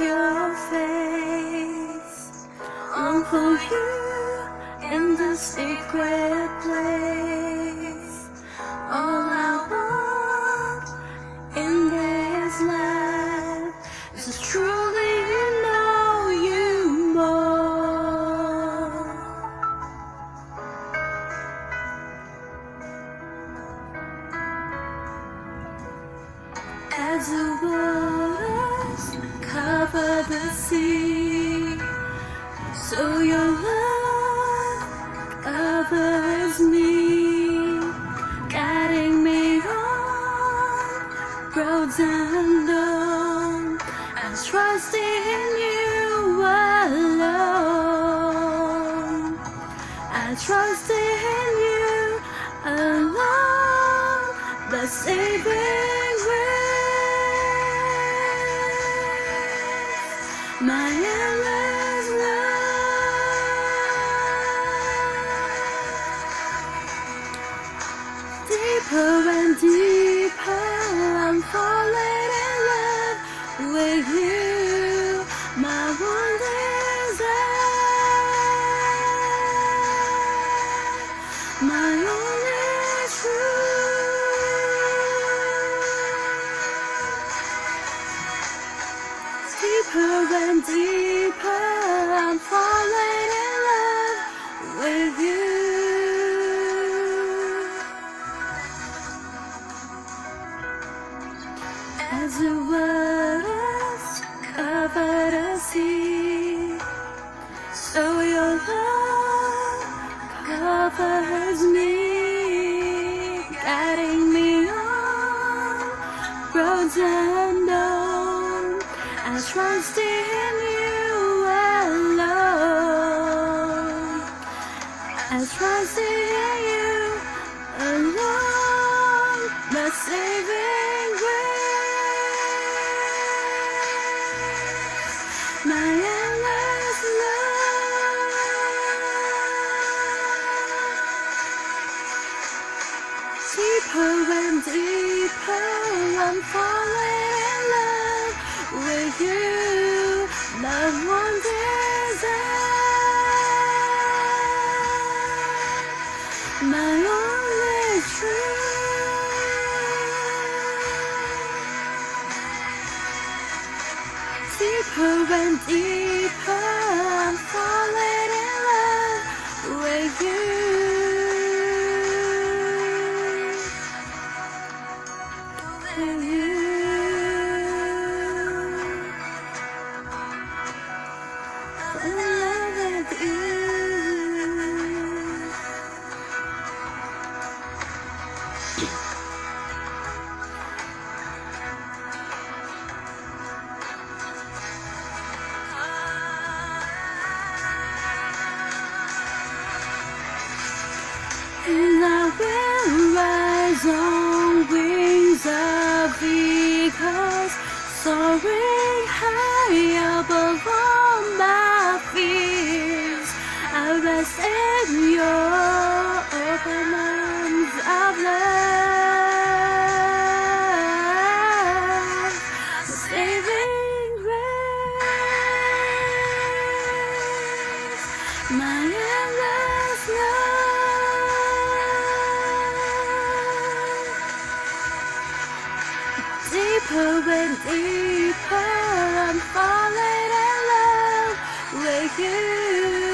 your face. Long for you in the secret place. All I want in this life is to truly know you more. As a world waters cover the sea, so your love covers me, guiding me on roads unknown. I trust in you alone. I trust in you alone. The saving my endless love. Deeper and deeper, I'm falling in love with you, Deeper I'm falling in love with you. As the waters cover the sea, so your love covers me, guiding me on roads. I trust in you alone. I trust in you alone. The saving grace, my endless love. Deeper and deeper, I'm falling with you. Love one desire, my only truth. Deeper and deeper, And I will rise on wings of eagles, soaring high above all my fears. I rest in your open arms of love, saving grace, my endless love. Deeper and deeper, I'm falling in love with you.